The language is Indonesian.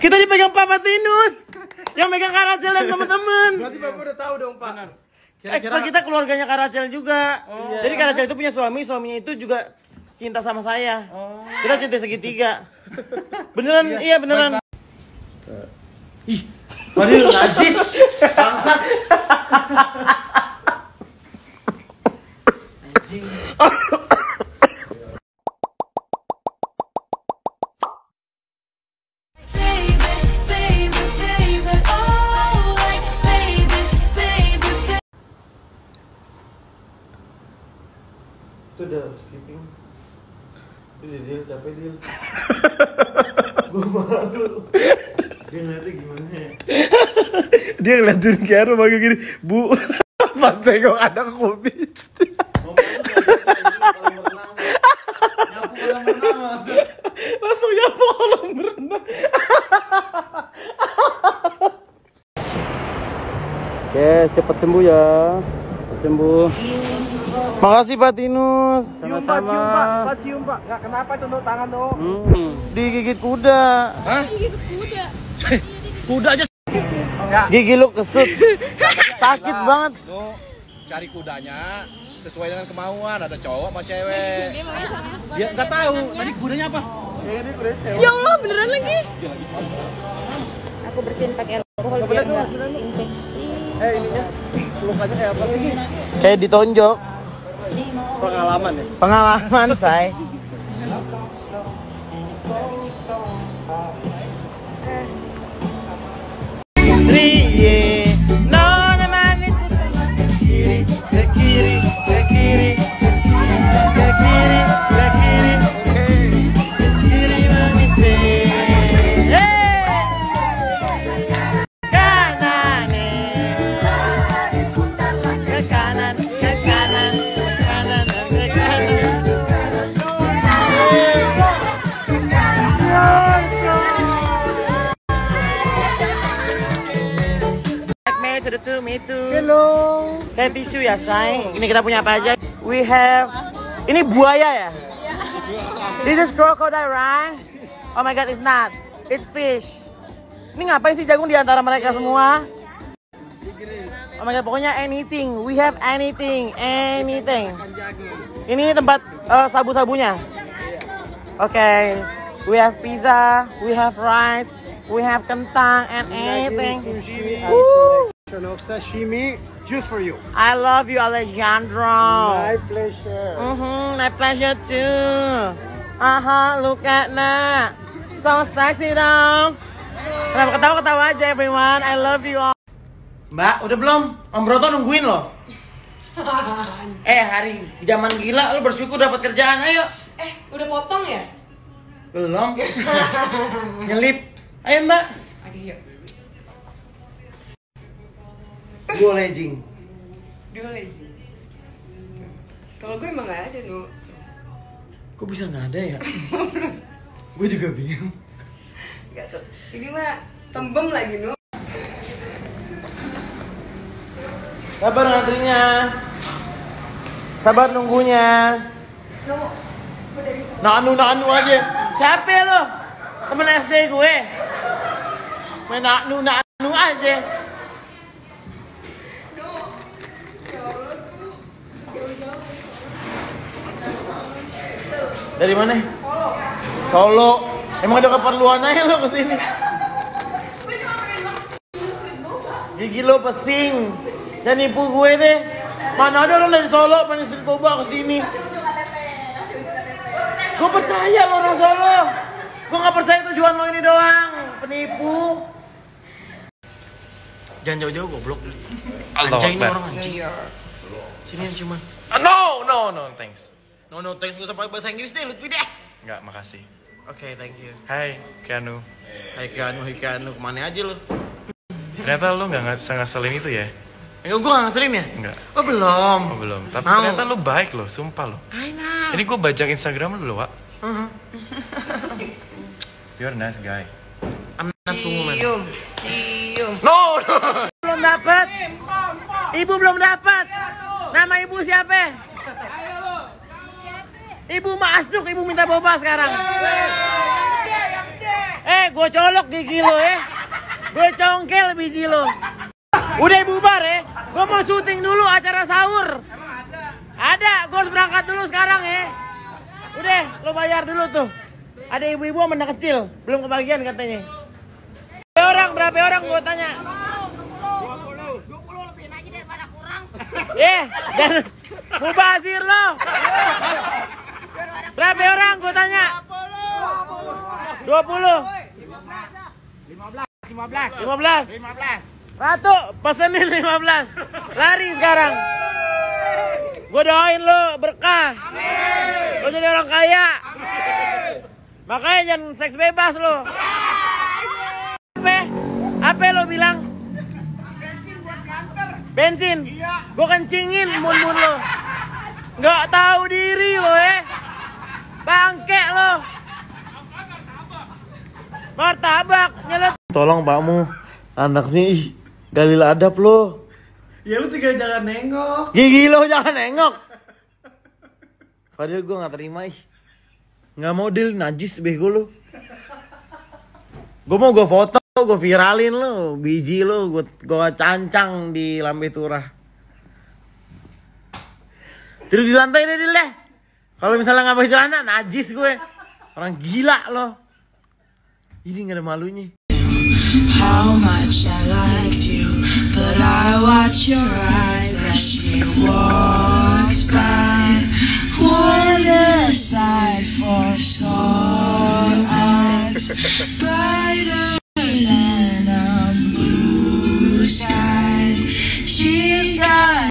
Kita dipegang Pak Patinus. Yang megang Karacel dan teman-teman. Berarti Bapak udah tahu dong, Pak. Eh, Pak, kita keluarganya Karacel juga. Jadi Karacel itu punya suami, suaminya itu juga cinta sama saya. Kita cinta segitiga. Beneran, iya beneran. Ih, Fadil najis. Bangsat. Anjing. Itu udah skipping. Udah deal, capek deal. Gue malu. Dia ngeliatnya gimana ya? Dia ngeliatin Kiara pakai gini, Bu. Pas tengok ada renang langsung. Langsung nyapu kolam berenang. Oke, cepat sembuh ya. Cepat sembuh. Makasih Pak Tinus. Cium Pak, cium Pak. Pak cium Pak. Gak kenapa itu no, tangan no. Hmm. Digigit kuda. Kuda aja. Gigi lu kesut. Sakit banget. Lu cari kudanya sesuai dengan kemauan ada cowok apa cewek dia nggak tahu tadi kudanya apa Ya Allah, beneran lagi. Aku bersihin pakai alkohol biar nggak infeksi. Eh ininya. Lukanya kayak apa sih? Kayak ditonjok. Pengalaman ya. Pengalaman, say. Rie, me too. Hello. Kayak tisu ya, say. Ini kita punya apa aja? We have. Ini buaya ya? This is crocodile, right? Oh my god, it's not. It's fish. Ini ngapain sih jagung di antara mereka semua? Oh my god, pokoknya anything. We have anything, anything. Ini tempat eh, sabu-sabunya. Oke. We have pizza, we have rice, we have kentang and anything. Woo! Sashimi, just for you. I love you, Alejandro. pleasure. Mm-hmm, my pleasure too. Aha, look at that. So sexy dong. Kenapa ketawa-ketawa aja everyone. I love you all. Mbak, udah belum? Om Broto nungguin loh. eh, hari zaman gila lu bersyukur dapat kerjaan. Ayo. Eh, udah potong ya? Belum. Nyelip. Ayo, Mbak. Oke, yuk. Boleh, Jing. Dua lagi. Kalau gue emang gak ada, Nu. Kok bisa nggak ada ya? Gue juga bingung. Gak tuh. Ini mah tembem lagi, Nu. Sabar ngantrinya. Sabar nunggunya. Nu. Nanu nanu aja. Siapa ya lo? Temen SD gue. Main nanu nanu aja. Nu. Ya Allah, Nu. Jauh-jauh. Dari mana? Solo. Emang ada keperluan aja lo ke sini. Gue. Gigi lo pesing. Dan nipu gue deh. Mana ada orang dari Solo main street boba ke sini. Gue percaya lo orang Solo. Gue gak percaya tujuan lo ini doang. Penipu. Jangan jauh-jauh goblok. Anjay ini orang anjing. Sini cuman. Ah, no no no thanks No no thanks gue pakai bahasa Inggris deh Lutfi deh. nggak makasih Oke thank you. Hai Keanu Hai Keanu, hai Keanu, ke mana aja lo? ternyata lu nggak ngas- ngeselin itu ya Enggak, gue gak ngeselin ya? Enggak. Oh belum. oh belum tapi Mau. ternyata lu baik loh sumpah lo I know. ini gue bajak Instagram lu loh Wak Uh-huh. you're a nice guy I'm not woman. Cium, cium. no no Belum dapat. Ibu belum dapat. Nama ibu siapa? Ibu masuk, ibu minta boba sekarang. Eh, gue colok gigi lo ya. Gue congkel biji lo. Udah bubar ya. Gue mau syuting dulu acara sahur. Ada, gue harus berangkat dulu sekarang ya. Udah, lo bayar dulu tuh. Ada ibu-ibu sama anak kecil, belum kebagian katanya. Berapa orang, berapa orang gue tanya? 20. 20 lebihin aja daripada kurang. Eh, dan mubazir lo. Berapa orang gue tanya? 20. 15. 15. 15. Ratu, pesenin 15. Lari sekarang. Gue doain lo berkah. Lo jadi orang kaya. Makanya jangan seks bebas lo. Apa? Apa lo bilang? Bensin Gue kencingin mun-mun lo. Nggak tahu diri lo ya. Bangke lo. Martabak nyelet. Tolong pakmu, anaknya ih galil adab lo. Ya lu tinggal jangan nengok. Gigi lo jangan nengok. Padahal gue nggak terima ih. Nggak mau deal najis bego lo. Gue mau gue foto, gue viralin lo, biji lo, gue gue cancang di lambe turah. Tidur di lantai deh, deh. Kalau misalnya nggak pakai celana, najis gue. Orang gila lo. Ini nggak ada malunya. how much I liked you, but I watch your eyes as she walks by.